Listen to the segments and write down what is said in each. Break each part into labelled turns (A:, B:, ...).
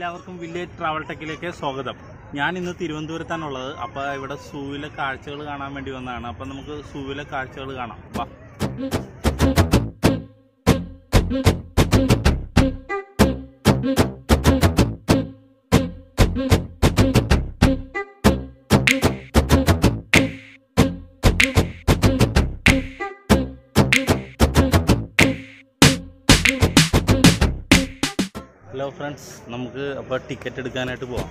A: എല്ലാവർക്കും village travel ടെക്കിലേക്ക് സ്വാഗതം. ഞാൻ ഇന്ന് തിരുവനന്തപുരത്താണ് ഉള്ളത് അപ്പോൾ ഇവിടെ സൂവിലെ കാഴ്ചകൾ കാണാൻ വേണ്ടി വന്നതാണ്. അപ്പോൾ നമുക്ക് സൂവിലെ കാഴ്ചകൾ കാണാം. ഫ്രണ്ട്സ് നമുക്ക് അപ്പോൾ ടിക്കറ്റ് എടുക്കാനായിട്ട് പോവാം.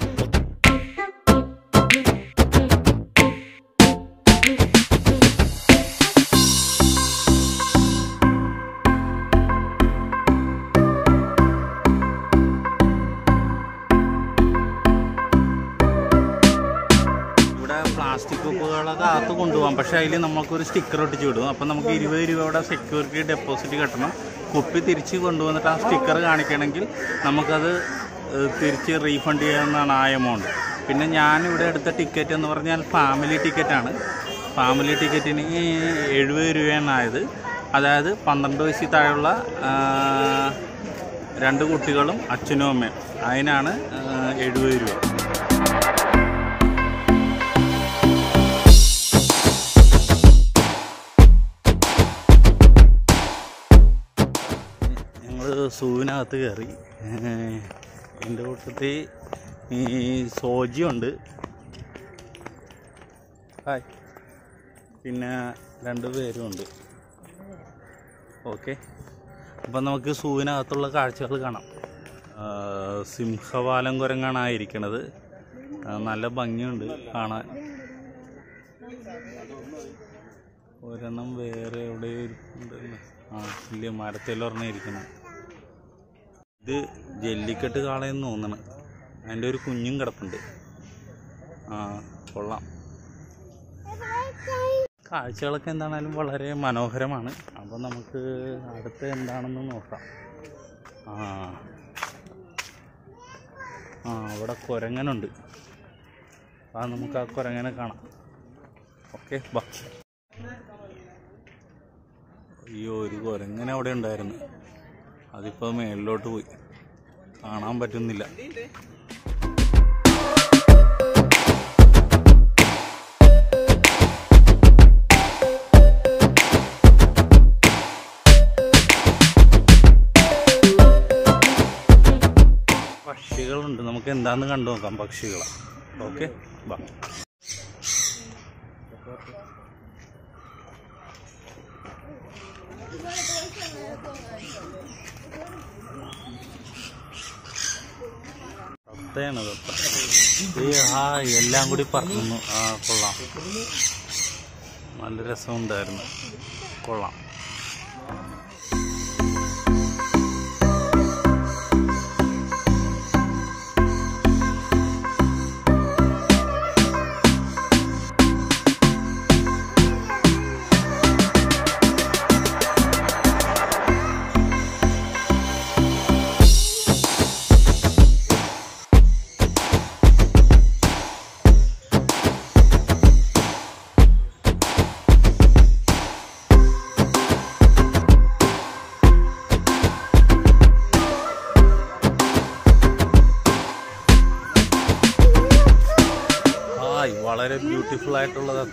A: കൊണ്ടുപോകാം പക്ഷേ അതിൽ നമുക്കൊരു സ്റ്റിക്കർ ഒട്ടിച്ച് വിടും. അപ്പം നമുക്ക് ഇരുപത് രൂപയുടെ സെക്യൂരിറ്റി ഡെപ്പോസിറ്റ് കെട്ടണം. കുപ്പി തിരിച്ച് കൊണ്ടുവന്നിട്ട് ആ സ്റ്റിക്കർ കാണിക്കണമെങ്കിൽ നമുക്കത് തിരിച്ച് റീഫണ്ട് ചെയ്യാവുന്നതാണ് ആ എമൗണ്ട് പിന്നെ ഞാനിവിടെ എടുത്ത ടിക്കറ്റ് എന്ന് പറഞ്ഞാൽ ഫാമിലി ടിക്കറ്റാണ് ഫാമിലി ടിക്കറ്റിന് എഴുപത് രൂപയാണ് ആയത്. അതായത് പന്ത്രണ്ട് വയസ്സിൽ താഴെയുള്ള രണ്ട് കുട്ടികളും അച്ഛനും അമ്മയും. അതിനാണ് എഴുപത് രൂപ. സൂവിനകത്ത് കയറി. എന്റെ കൂട്ടത്തിൽ ഈ സോജിയുണ്ട് ഹായ്. പിന്നെ രണ്ട് പേരും ഉണ്ട്. ഓക്കെ. അപ്പം നമുക്ക് സൂവിനകത്തുള്ള കാഴ്ചകൾ കാണാം. സിംഹപാലം സിംഹവാലം കുരങ്ങാണ് ആയിരിക്കണത് നല്ല ഭംഗിയുണ്ട് കാണാൻ. ഒരെണ്ണം വേറെ എവിടെ ഇരിക്കുന്നുണ്ട് ആ ഇല്ല മരത്തിൽ ഒരെണ്ണം ഇരിക്കണം ഇത് ജല്ലിക്കെട്ട് കാളയെന്ന് തോന്നണ്. അതിന്റെ ഒരു കുഞ്ഞും കിടപ്പുണ്ട്. ആ കൊള്ളാം. കാഴ്ചകളൊക്കെ എന്താണേലും വളരെ മനോഹരമാണ്. അപ്പോൾ നമുക്ക് അടുത്ത് എന്താണെന്ന് നോക്കാം. ആ ആ അവിടെ കുരങ്ങനുണ്ട്. ആ നമുക്ക് ആ കുരങ്ങനെ കാണാം. ഓക്കെ ബാ അയ്യോ ഒരു കുരങ്ങനെ അവിടെ ഉണ്ടായിരുന്നു. അതിപ്പോൾ മേളിലോട്ട് പോയി. കാണാൻ പറ്റുന്നില്ല. പക്ഷികളുണ്ട്. നമുക്ക് എന്താന്ന് കണ്ടു നോക്കാം. പക്ഷികളാ. ഓക്കെ ബാ. ഈ ആ എല്ലാം കൂടി പറഞ്ഞു ആ കൊള്ളാം. നല്ല രസമുണ്ടായിരുന്നു. കൊള്ളാം.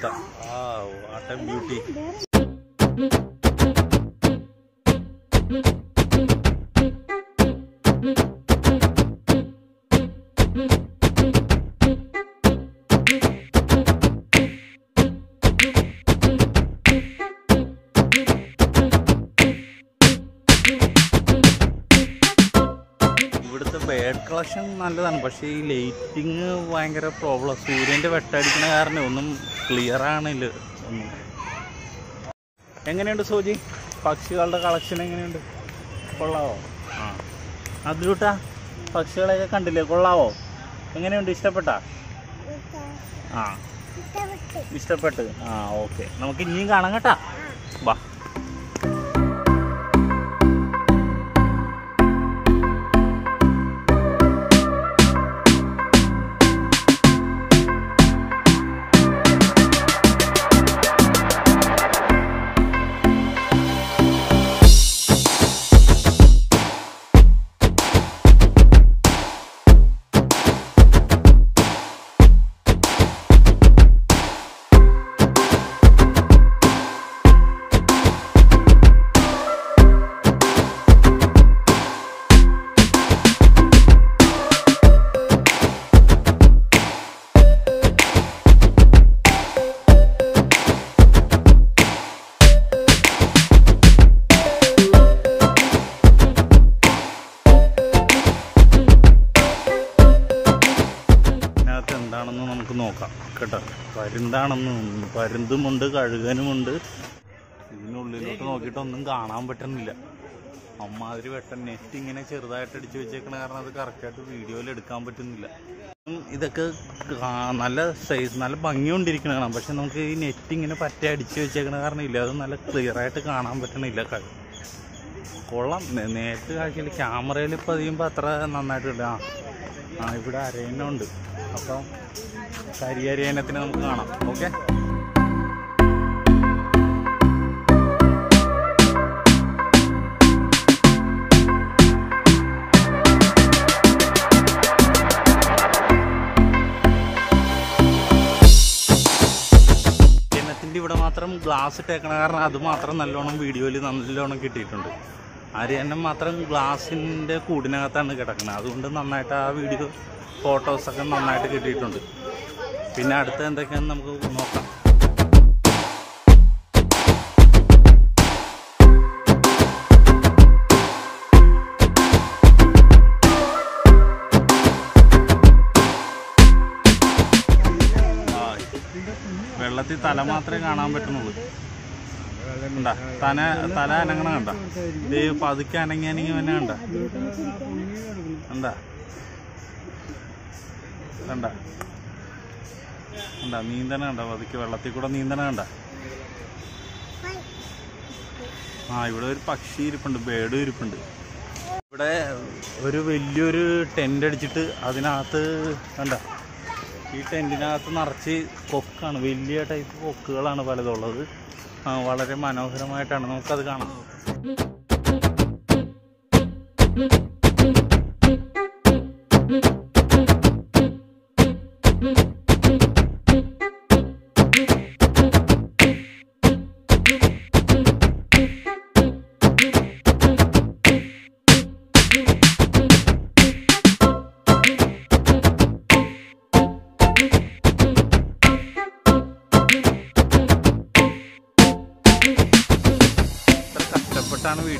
A: തത്ത. കളക്ഷൻ നല്ലതാണ്. പക്ഷേ ഈ ലൈറ്റിങ് ഭയങ്കര പ്രോബ്ലം സൂര്യന്റെ വെട്ടടിക്കണ കാരണം ഒന്നും ക്ലിയർ ആണില്ല ഒന്നും എങ്ങനെയുണ്ട് സോജി പക്ഷികളുടെ കളക്ഷൻ എങ്ങനെയുണ്ട്? കൊള്ളാവോ? ആ. അതിലൂട്ടാ പക്ഷികളെയൊക്കെ കണ്ടില്ലേ? കൊള്ളാവോ? എങ്ങനെയുണ്ട്? ഇഷ്ടപ്പെട്ടാ? ആ. ഇഷ്ടപ്പെട്ട്. ആ ഓക്കെ. നമുക്ക് ഇനിയും കാണാം കേട്ടാ. എന്താണെന്ന് നമുക്ക് നോക്കാം. കേട്ടോ. പരുന്താണെന്ന് പരുന്തുമുണ്ട് കഴുകനുമുണ്ട്. ഇതിനുള്ളിലോട്ട് നോക്കിയിട്ട് ഒന്നും കാണാൻ പറ്റുന്നില്ല. അമ്മാതിരി വെട്ടൻ നെറ്റ് ഇങ്ങനെ ചെറുതായിട്ട് അടിച്ചു വെച്ചേക്കണ കാരണം അത് കറക്റ്റായിട്ട് വീഡിയോയിൽ എടുക്കാൻ പറ്റുന്നില്ല. ഇതൊക്കെ നല്ല സൈസ് നല്ല ഭംഗികൊണ്ടിരിക്കണ കാണാം. പക്ഷെ നമുക്ക് ഈ നെറ്റ് ഇങ്ങനെ പറ്റ അടിച്ചു വെച്ചേക്കണ കാരണം ഇല്ല. അത് നല്ല ക്ലിയർ ആയിട്ട് കാണാൻ പറ്റണില്ല കഴു കൊള്ളാം. നേരത്തെ കാഴ്ചയിൽ ക്യാമറയിൽ ഇപ്പോൾ അതിയുമ്പോൾ അത്ര നന്നായിട്ടില്ല. ആ ആ ഇവിടെ അരയനുണ്ട് അപ്പം കരിയരയനത്തിന് നമുക്ക് കാണാം. ഓക്കെ? ഇവിടെ മാത്രം ഗ്ലാസ് ഇട്ടേക്കണ കാരണം അത് മാത്രം നല്ലോണം വീഡിയോയിൽ നല്ലോണം കിട്ടിയിട്ടുണ്ട്. അരിയന്നം മാത്രം ഗ്ലാസിന്റെ കൂടിനകത്താണ് കിടക്കുന്നത്. അതുകൊണ്ട് നന്നായിട്ട് ആ വീഡിയോ ഫോട്ടോസൊക്കെ നന്നായിട്ട് കിട്ടിയിട്ടുണ്ട്. പിന്നെ അടുത്ത എന്തൊക്കെയാണെന്ന് നമുക്ക് നോക്കാം. വെള്ളത്തിൽ തല മാത്രമേ കാണാൻ പറ്റുന്നുള്ളൂ. കണ്ട? തല അനങ്ങണ കണ്ട? ഇത് പതുക്കെ അനങ്ങി അനങ്ങി കണ്ട? കണ്ട? കണ്ട? കണ്ട? നീന്തണ കണ്ട? പതുക്കെ വെള്ളത്തിൽ കൂടെ നീന്തണ കണ്ട? ആ ഇവിടെ ഒരു പക്ഷി ഇരിപ്പുണ്ട് ബേഡ് ഇരിപ്പുണ്ട്. ഇവിടെ ഒരു വലിയൊരു ടെന്റ് അടിച്ചിട്ട് അതിനകത്ത് കണ്ട? ഈ ടെന്റിനകത്ത് നിറച്ച് കൊക്കാണ്. വലിയ ടൈപ്പ് കൊക്കുകളാണ് പലതുള്ളത്. വളരെ മനോഹരമായിട്ടാണ്. നമുക്കത് കാണാം. ഇത്ര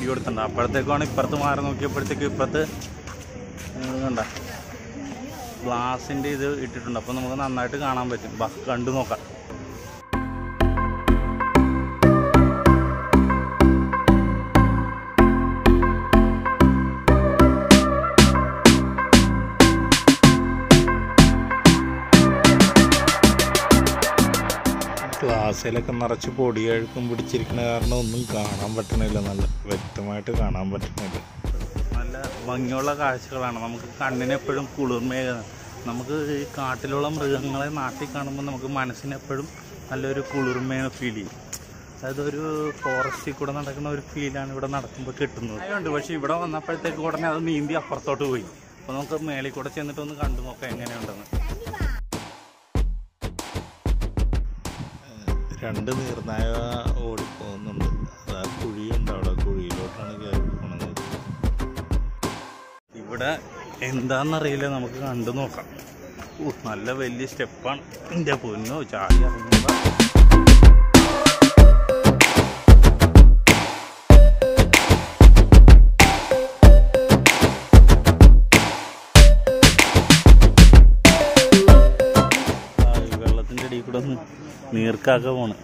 A: വീഡിയോ എടുത്തത് അപ്പോഴത്തേക്കാണ് ഇപ്പുറത്ത് മാറി നോക്കിയപ്പോഴത്തേക്ക് ഇപ്പുറത്ത് കണ്ട. ഗ്ലാസിന്റെ ഇത് ഇട്ടിട്ടുണ്ട്. അപ്പോൾ നമുക്ക് നന്നായിട്ട് കാണാൻ പറ്റും. ബാ കണ്ടു നോക്കാം. ഗ്ലാസ്സിലൊക്കെ നിറച്ച് പൊടിയഴുക്കും പിടിച്ചിരിക്കുന്ന കാരണം ഒന്നും കാണാൻ പറ്റണില്ല. നല്ല വ്യക്തമായിട്ട് കാണാൻ പറ്റണില്ല. നല്ല ഭംഗിയുള്ള കാഴ്ചകളാണ്. നമുക്ക് കണ്ണിനെപ്പോഴും കുളിർമയാണ് കുളിർമയ നമുക്ക് ഈ കാട്ടിലുള്ള മൃഗങ്ങളെ നാട്ടിൽ കാണുമ്പോൾ നമുക്ക് മനസ്സിനെപ്പോഴും നല്ലൊരു കുളിർമയാണ് ഫീൽ ചെയ്യും. അതായത് ഒരു ഫോറസ്റ്റിൽ കൂടെ നടക്കുന്ന ഒരു ഫീലാണ് ഇവിടെ നടക്കുമ്പോൾ കിട്ടുന്നത്. അതുകൊണ്ട് പക്ഷേ ഇവിടെ വന്നപ്പോഴത്തേക്ക് ഉടനെ അത് നീന്തി അപ്പുറത്തോട്ട് പോയി. അപ്പോൾ നമുക്ക് മേളിൽ കൂടെ ചെന്നിട്ടൊന്ന് കണ്ടു നോക്കാം എങ്ങനെയുണ്ടെന്ന്. രണ്ട് നീർനായ ഓടിപ്പോകുന്നുണ്ട് അത് ആ കുഴിയുണ്ട്. അവിടെ കുഴിയിലോട്ടാണ് കയറി പോണത്. ഇവിടെ എന്താണെന്നറിയില്ല നമുക്ക് കണ്ടു നോക്കാം. നല്ല വലിയ സ്റ്റെപ്പാണ്. എന്റെ പൊന്നോ ചാടി ഇറങ്ങുക നീർക്കാക്ക പോണ്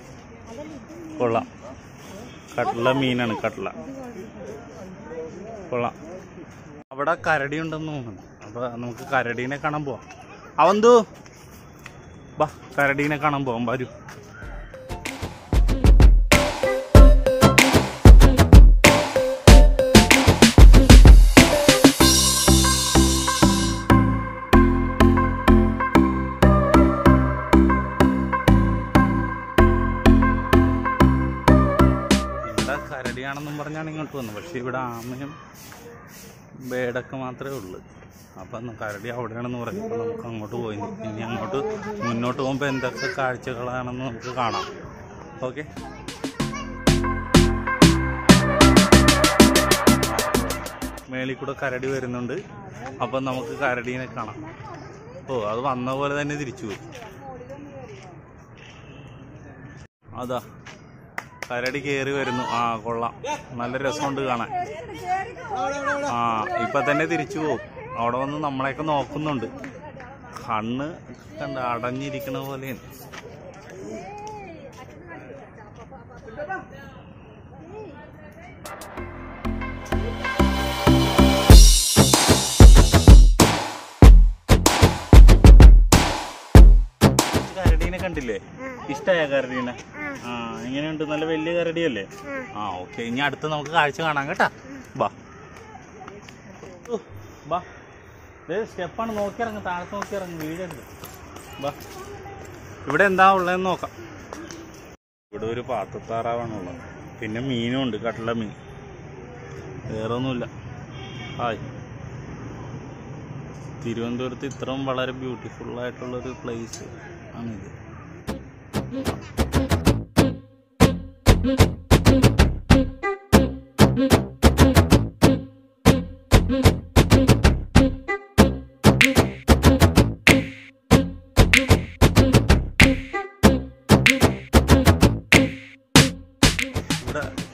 A: കൊള്ളാം. കട്ട്ല മീനാണ് കട്ട്ല കൊള്ളാം. അവിടെ കരടി ഉണ്ടെന്ന് തോന്നുന്നു. അപ്പോൾ നമുക്ക് കരടീനെ കാണാൻ പോവാം. അവന്തു. ബാ കരടീനെ കാണാൻ പോവാം. വരൂ. കരടിയാണെന്നും ഇങ്ങോട്ട് വന്നത്. പക്ഷേ ഇവിടെ ആമയും ബേഡൊക്കെ മാത്രമേ ഉള്ളൂ. അപ്പം കരടി അവിടെയാണെന്ന് പറഞ്ഞു നമുക്ക് അങ്ങോട്ട് പോയി ഇനി അങ്ങോട്ട് മുന്നോട്ട് പോകുമ്പോൾ എന്തൊക്കെ കാഴ്ചകളാണെന്ന് നമുക്ക് കാണാം. ഓക്കെ? മേളിൽ കൂടെ കരടി വരുന്നുണ്ട്. അപ്പം നമുക്ക് കരടീനെ കാണാം. ഓ അത് വന്ന പോലെ തന്നെ തിരിച്ചു പോയി. അതാ. കരടി കയറി വരുന്നു. ആ കൊള്ളാം. നല്ല രസമുണ്ട് കാണാൻ. ആ ഇപ്പൊ തന്നെ തിരിച്ചു പോകും അവിടെ വന്ന് നമ്മളെയൊക്കെ നോക്കുന്നുണ്ട്. കണ്ണ് കണ്ട അടഞ്ഞിരിക്കണ പോലെയാണ്. കണ്ടില്ലേ? ഇഷ്ടമായ കരടീനെ? ആ എങ്ങനെയുണ്ട് നല്ല വലിയ കരടിയല്ലേ? ആ ഓക്കെ. ഇനി അടുത്ത് നമുക്ക് കാഴ്ച കാണാം കേട്ടാ. ബാ ബാ സ്റ്റെപ്പാണ്. നോക്കി ഇറങ്ങും താഴത്ത് നോക്കി ഇറങ്ങും വീഴരുത് ബാ ഇവിടെ എന്താ ഉള്ളതെന്ന് നോക്കാം. ഇവിടെ ഒരു പാത്രത്താറാവാണുള്ളത് പിന്നെ മീനും ഉണ്ട്. കട്ടള മീൻ. വേറെ ഒന്നുമില്ല ഹായ്. തിരുവനന്തപുരത്ത് ഇത്രയും വളരെ ബ്യൂട്ടിഫുള്ളായിട്ടുള്ളൊരു പ്ലേസ് ആണിത്. ഇവിടെ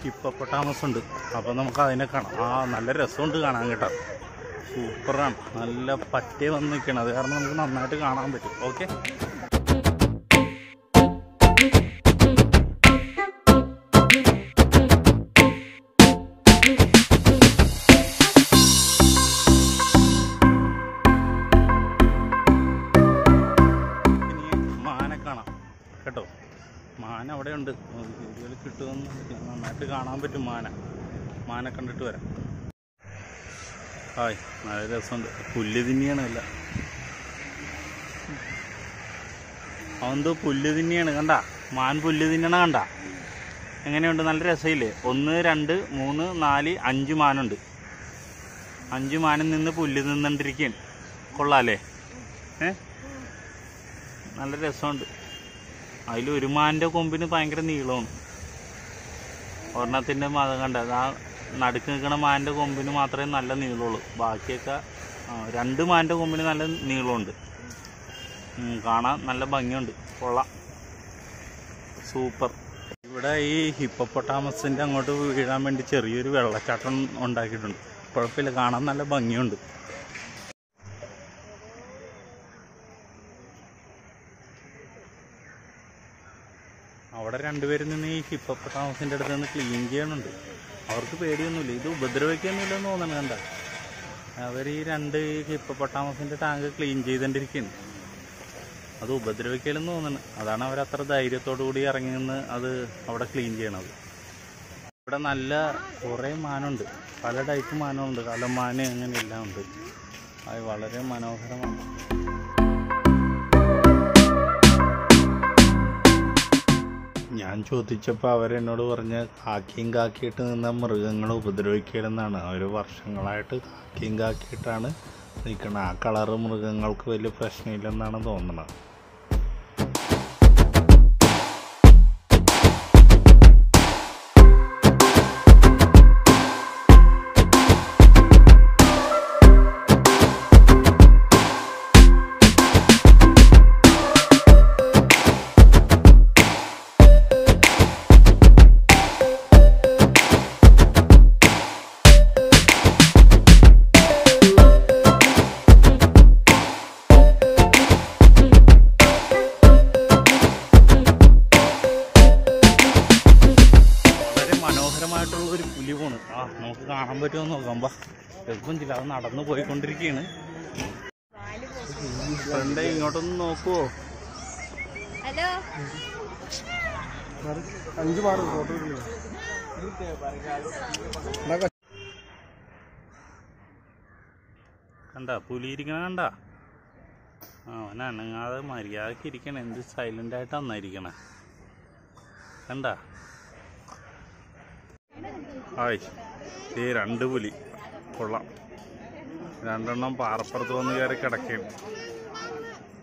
A: ഹിപ്പൊട്ടാമസ് ഉണ്ട്. അപ്പോൾ നമുക്ക് അതിനെ കാണാം. ആ നല്ല രസമുണ്ട് കാണാൻ കേട്ടോ. സൂപ്പറാണ് നല്ല പറ്റേ വന്ന് നിൽക്കണം അത് കാരണം നമുക്ക് നന്നായിട്ട് കാണാൻ പറ്റും. ഓക്കെ കേട്ടോ? മാന അവിടെ ഉണ്ട് വീഡിയോയിൽ കിട്ടുമെന്ന് നന്നായിട്ട് കാണാൻ പറ്റും മാന. മാന കണ്ടിട്ട് വരാം. ഹായ് നല്ല രസമുണ്ട്. പുല്ല് തിന്നിയാണ് അല്ല. അവന്തോ പുല്ല് തിന്നിയാണ് കണ്ട? മാൻ പുല്ല് തിന്നണ കണ്ട? എങ്ങനെയുണ്ട്? നല്ല രസമില്ലേ ഒന്ന് രണ്ട് മൂന്ന് നാല് അഞ്ച് മാനുണ്ട്. അഞ്ച് മാനിൽ നിന്ന് പുല്ല് നിന്നുകൊണ്ടിരിക്കുകയാണ് കൊള്ളാല്ലേ? നല്ല രസമുണ്ട്. അതിൽ ഒരു മാനിന്റെ കൊമ്പിന് ഭയങ്കര നീളമാണ്. ഒരെണ്ണത്തിന്റെ മതം കണ്ട ആ നടുക്ക് നിൽക്കുന്ന മാനിന്റെ കൊമ്പിന് മാത്രമേ നല്ല നീളമുള്ളൂ. ബാക്കിയൊക്കെ രണ്ട് മാനിന്റെ കൊമ്പിന് നല്ല നീളമുണ്ട്. കാണാൻ നല്ല ഭംഗിയുണ്ട്. കൊള്ളാം. സൂപ്പർ. ഇവിടെ ഈ ഹിപ്പൊട്ടാമസിന്റെ അങ്ങോട്ട് വീഴാൻ വേണ്ടി ചെറിയൊരു വെള്ളച്ചാട്ടം ഉണ്ടാക്കിയിട്ടുണ്ട്. കുഴപ്പമില്ല കാണാൻ നല്ല ഭംഗിയുണ്ട്. അവിടെ രണ്ടുപേരും നിന്ന് ഈ ഹിപ്പൊട്ടാമസിന്റെ അടുത്ത് നിന്ന് ക്ലീൻ ചെയ്യണുണ്ട് അവർക്ക് പേടിയൊന്നുമില്ല. ഇത് ഉപദ്രവിക്കൊന്നുമില്ലെന്ന് തോന്നണം കണ്ട അവർ ഈ രണ്ട് ഹിപ്പൊട്ടാമസിന്റെ ടാങ്ക് ക്ലീൻ ചെയ്തുകൊണ്ടിരിക്കുകയാണ് അത് ഉപദ്രവിക്കലെന്ന് തോന്നുന്നു. അതാണ് അവർ അത്ര ധൈര്യത്തോടു കൂടി ഇറങ്ങി നിന്ന് അത് അവിടെ ക്ലീൻ ചെയ്യണത്. ഇവിടെ നല്ല കുറേ മാനുണ്ട്. പല ടൈപ്പ് മാനുണ്ട്. കലമാന് അങ്ങനെ എല്ലാം ഉണ്ട്. അത് വളരെ മനോഹരമാണ്. ഞാൻ ചോദിച്ചപ്പോൾ അവരെന്നോട് പറഞ്ഞ് കാക്കിയും കാക്കിയിട്ട് നിന്ന മൃഗങ്ങളെ ഉപദ്രവിക്കലെന്നാണ്. അവർ വർഷങ്ങളായിട്ട് കാക്കിയും കാക്കിയിട്ടാണ് നിൽക്കുന്നത് ആ കളറ് മൃഗങ്ങൾക്ക് വലിയ പ്രശ്നമില്ലെന്നാണ് തോന്നുന്നത് എളുപ്പം ചില അത് നടന്നു പോയിക്കൊണ്ടിരിക്കുകയാണ് ഫ്രണ്ട് ഇങ്ങോട്ടൊന്ന് നോക്കുവോ?
B: ഹലോ?
C: അഞ്ച് മാറ്
A: കണ്ട പുലി ഇരിക്കണ കണ്ട അവൻ അനങ്ങാതെ മര്യാദയ്ക്ക് ഇരിക്കണം. എന്ത് സൈലന്റ് ആയിട്ട് വന്നായിരിക്കണ കണ്ട? ആയി ഈ രണ്ട് പുലി. കൊള്ളാം. രണ്ടെണ്ണം പാറപ്പുറത്ത് വന്ന് കയറി കിടക്കുകയാണ്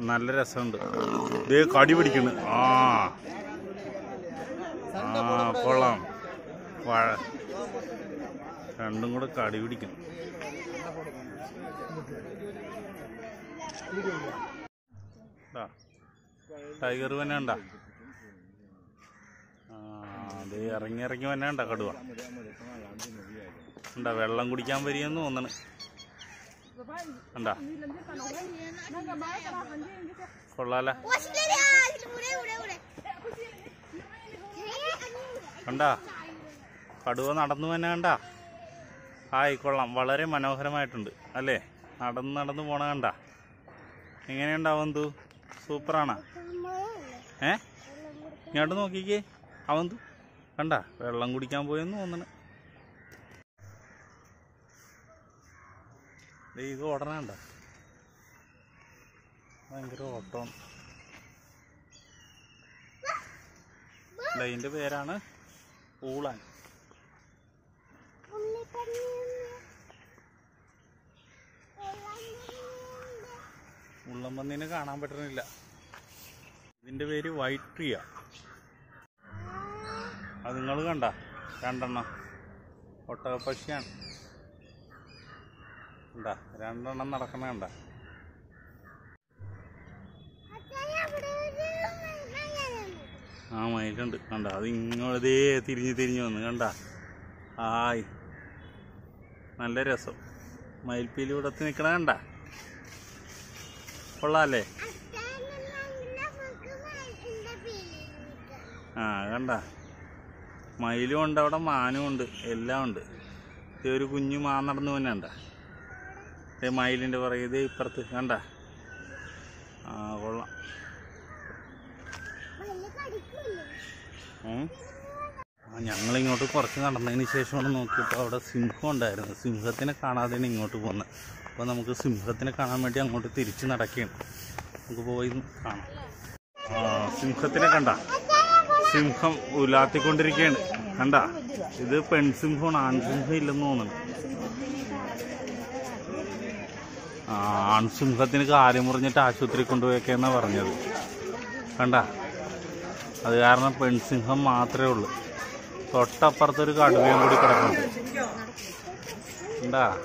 A: നല്ല രസമുണ്ട്. ഇത് കടി പിടിക്കുന്നു. ആ. ആ കൊള്ളാം. വാഴ രണ്ടും കൂടെ കടി പിടിക്കുന്നു ദാ, ടൈഗർ ആ അത് ഇറങ്ങി ഇറങ്ങി ഉണ്ടാ കടുവ? വെള്ളം കുടിക്കാൻ വരികയെന്ന് തോന്നണ്. കണ്ടാ? കടുവ നടന്നു തന്നെ കണ്ട? ആയിക്കൊള്ളാം കൊള്ളാം. വളരെ മനോഹരമായിട്ടുണ്ട്. അല്ലേ? നടന്ന് നടന്ന് പോണ കണ്ട? എങ്ങനെയുണ്ടാവും അവന്തു സൂപ്പറാണോ. ഏ? ഇങ്ങോട്ട് നോക്കിക്കേ. അവന്തു? കണ്ട? വെള്ളം കുടിക്കാൻ പോയെന്ന് തോന്നണ്. ഇത് ഓടണണ്ട. ഭയങ്കര ഓട്ടം. ലൈന്റെ പേരാണ് ഊളാൻ. ഉള്ളംപന്നീനെ കാണാൻ പറ്റണില്ല. ഇതിന്റെ പേര് വൈറ്റ് ട്രീയ അത് നിങ്ങൾ കണ്ട? രണ്ടെണ്ണം. ഒട്ടകപ്പക്ഷിയാണ്. കണ്ട രണ്ടെണ്ണം നടക്കണ ഉണ്ടാ ആ മയിലുണ്ട് കണ്ട. അത് ഇങ്ങോട്ടേ തിരിഞ്ഞ് തിരിഞ്ഞ് വന്ന് കണ്ട. ആയ് നല്ല രസം. മയിൽപ്പീലി ഇവിടത്ത് നിൽക്കണ കണ്ട. കൊള്ളാല്ലേ? ആ കണ്ട. മയിലും ഉണ്ട് അവിടെ മാനും ഉണ്ട് എല്ലാം ഉണ്ട്. ഇതൊരു കുഞ്ഞു മാൻ നടന്നു ദേ മയിലിന്റെ പുറകെ ഇതേ ഇപ്പുറത്ത്. കണ്ട? ആ കൊള്ളാം. ഞങ്ങളിങ്ങോട്ട് കുറച്ച് നടന്നതിന് ശേഷമാണ് നോക്കിയപ്പോൾ അവിടെ സിംഹം ഉണ്ടായിരുന്നു. സിംഹത്തിനെ കാണാതെയാണ് ഇങ്ങോട്ട് പോകുന്നത്. അപ്പോൾ നമുക്ക് സിംഹത്തിനെ കാണാൻ വേണ്ടി അങ്ങോട്ട് തിരിച്ച് നടക്കുകയാണ്. നമുക്ക് പോയി കാണാം. സിംഹത്തിനെ കണ്ട? സിംഹം ഉലാത്തിക്കൊണ്ടിരിക്കുകയാണ്. കണ്ട? ഇത് പെൺസിംഹമാണ് ആൺസിംഹം ഇല്ലെന്ന് തോന്നുന്നു. ആൺസിംഹത്തിന് കാര്യം മുറിഞ്ഞിട്ട് ആശുപത്രി കൊണ്ടുപോയൊക്കെയെന്നാണ് പറഞ്ഞത്. കണ്ട? അത് കാരണം പെൺസിംഹം മാത്രമേ ഉള്ളൂ. തൊട്ടപ്പുറത്തൊരു കടുവയും കൂടി കിടക്കുന്നുണ്ട് ഉണ്ടാ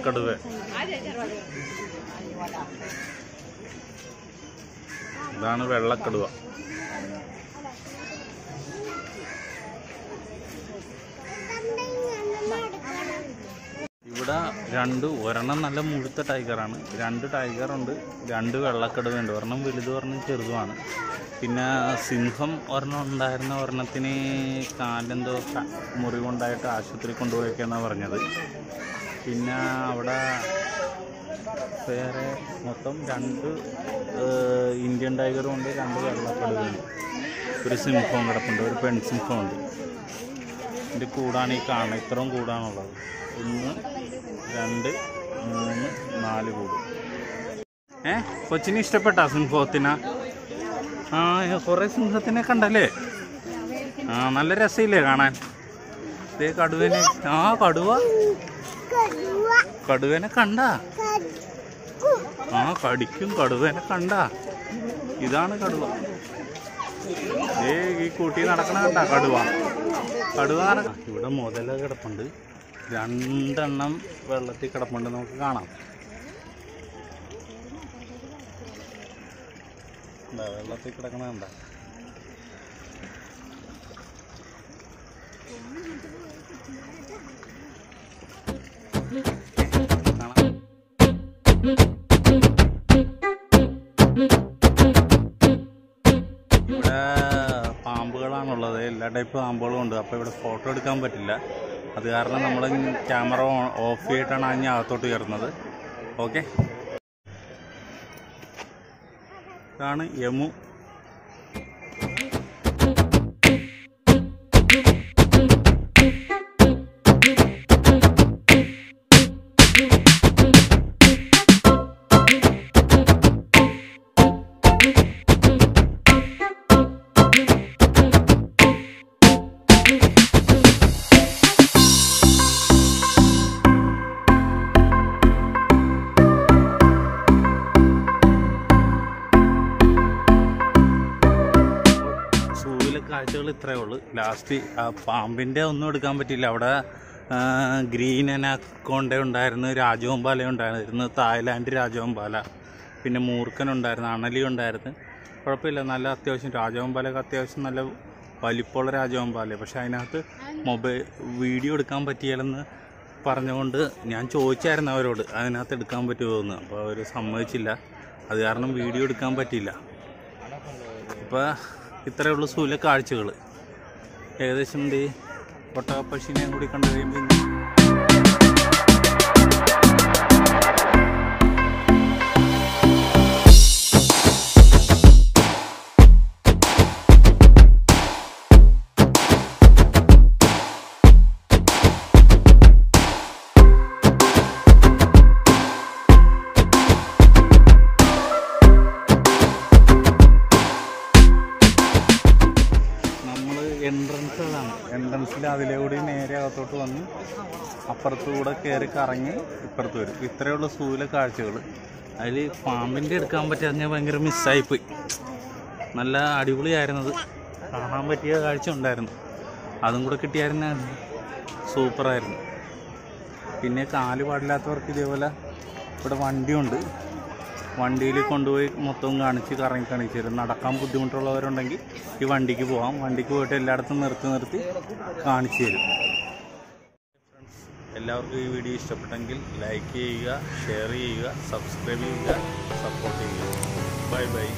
A: വെള്ളക്കടുവ ഇതാണ് വെള്ളക്കടുവ. ഇവിടെ രണ്ട് ഒരെണ്ണം നല്ല മുഴുത്ത ടൈഗറാണ്. രണ്ട് ടൈഗറുണ്ട് രണ്ട് വെള്ളക്കടുവയുണ്ട്. ഒരെണ്ണം വലുത് ഒരെണ്ണം ചെറുതുമാണ്. പിന്നെ സിംഹം ഒരെണ്ണം ഉണ്ടായിരുന്ന ഒരെണ്ണത്തിന് കാലെന്തോ മുറിവുണ്ടായിട്ട് ആശുപത്രി കൊണ്ടുപോയൊക്കെയെന്നാണ് പറഞ്ഞത്. പിന്നെ അവിടെ വേറെ മൊത്തം രണ്ട് ഇന്ത്യൻ ടൈഗറും ഉണ്ട് രണ്ട് വെള്ളക്കടുവയുണ്ട് ഒരു സിംഹവും കിടപ്പുണ്ട് ഒരു പെൺ പെൺസിംഹമുണ്ട് ഇതിന്റെ കൂടാണ് ഈ കാണുന്നത്. ഇത്രയും കൂടാണുള്ളത്. ഒന്ന് രണ്ട് മൂന്ന് നാല് കൂട്. ഏ കൊച്ചിന് ഇഷ്ടപ്പെട്ട സിംഹത്തിന? ആ കുറേ സിംഹത്തിനെ കണ്ടല്ലേ? ആ നല്ല രസമില്ലേ കാണാൻ? ദേ കടുവനെ. ആ കടുവ? കടുവനെ കണ്ട? ആ കടിക്കും കടുവനെ കണ്ട? ഇതാണ് കടുവ. ഏ ഈ കൂട്ടി നടക്കണ കണ്ട കടുവ? കടുവ ഇവിടെ മുതല കിടപ്പുണ്ട്. രണ്ടെണ്ണം വെള്ളത്തിൽ കിടപ്പുണ്ട്. നമുക്ക് കാണാം. വെള്ളത്തിൽ കിടക്കണ കണ്ട. കാണാം ഇവിടെ പാമ്പുകളാണുള്ളത്. എല്ലാ ടൈപ്പ് പാമ്പുകളും ഉണ്ട്. അപ്പോൾ ഇവിടെ ഫോട്ടോ എടുക്കാൻ പറ്റില്ല. അത് കാരണം നമ്മൾ ക്യാമറ ഓഫ് ചെയ്തിട്ടാണ് അതിന് അകത്തോട്ട് കയറുന്നത്. ഓക്കെ ഇതാണ് യമു ഇത്രയേ ഉള്ളൂ. ലാസ്റ്റ് ആ പാമ്പിന്റെ ഒന്നും എടുക്കാൻ പറ്റില്ല അവിടെ ഗ്രീൻ അനാക്കോണ്ട ഉണ്ടായിരുന്നു രാജവമ്പാല ഉണ്ടായിരുന്നു തായ്ലാൻഡ് രാജവമ്പാല പിന്നെ മൂർക്കൻ ഉണ്ടായിരുന്നു അണലി ഉണ്ടായിരുന്നു. കുഴപ്പമില്ല. നല്ല അത്യാവശ്യം രാജവമ്പാലൊക്കെ അത്യാവശ്യം നല്ല വലിപ്പമുള്ള രാജവമ്പാല പക്ഷെ അതിനകത്ത് മൊബൈൽ വീഡിയോ എടുക്കാൻ പറ്റിയാലെന്ന് പറഞ്ഞുകൊണ്ട് ഞാൻ ചോദിച്ചായിരുന്നു അവരോട് അതിനകത്ത് എടുക്കാൻ പറ്റുമോ എന്ന്? അപ്പോൾ അവർ സമ്മതിച്ചില്ല. അത് കാരണം വീഡിയോ എടുക്കാൻ പറ്റിയില്ല. അപ്പോൾ ഇത്രയുള്ള സൂല കാഴ്ചകൾ ഏകദേശം ദേ ഒട്ടകപ്പശിനെയും കൂടി കണ്ടു കഴിയുമ്പോൾ എൻട്രൻസിൽ അതിലെ കൂടി നേരെ അകത്തോട്ട് വന്ന് അപ്പുറത്തൂടെ കയറി കറങ്ങി ഇപ്പുറത്ത് വരും. ഇത്രയേ ഉള്ളൂ സൂല കാഴ്ചകൾ അതിൽ പാമ്പിന്റെ എടുക്കാൻ പറ്റാതെ ഭയങ്കര മിസ്സായിപ്പോയി നല്ല അടിപൊളിയായിരുന്നത്. കാണാൻ പറ്റിയ കാഴ്ച ഉണ്ടായിരുന്നു. അതും കൂടെ കിട്ടിയായിരുന്ന സൂപ്പറായിരുന്നു പിന്നെ കാൽ പാടില്ലാത്തവർക്ക് ഇതേപോലെ ഇവിടെ വണ്ടിയുണ്ട്. വണ്ടിയിൽ കൊണ്ടുപോയി മൊത്തവും കാണിച്ച് കറങ്ങി കാണിച്ച് തരും. നടക്കാൻ ബുദ്ധിമുട്ടുള്ളവരുണ്ടെങ്കിൽ ഈ വണ്ടിക്ക് പോകാം വണ്ടിക്ക് പോയിട്ട് എല്ലായിടത്തും നിർത്തി നിർത്തി കാണിച്ചു തരും. എല്ലാവർക്കും ഈ വീഡിയോ ഇഷ്ടപ്പെട്ടെങ്കിൽ ലൈക്ക് ചെയ്യുക ഷെയർ ചെയ്യുക സബ്സ്ക്രൈബ് ചെയ്യുക സപ്പോർട്ട് ചെയ്യുക. Bye bye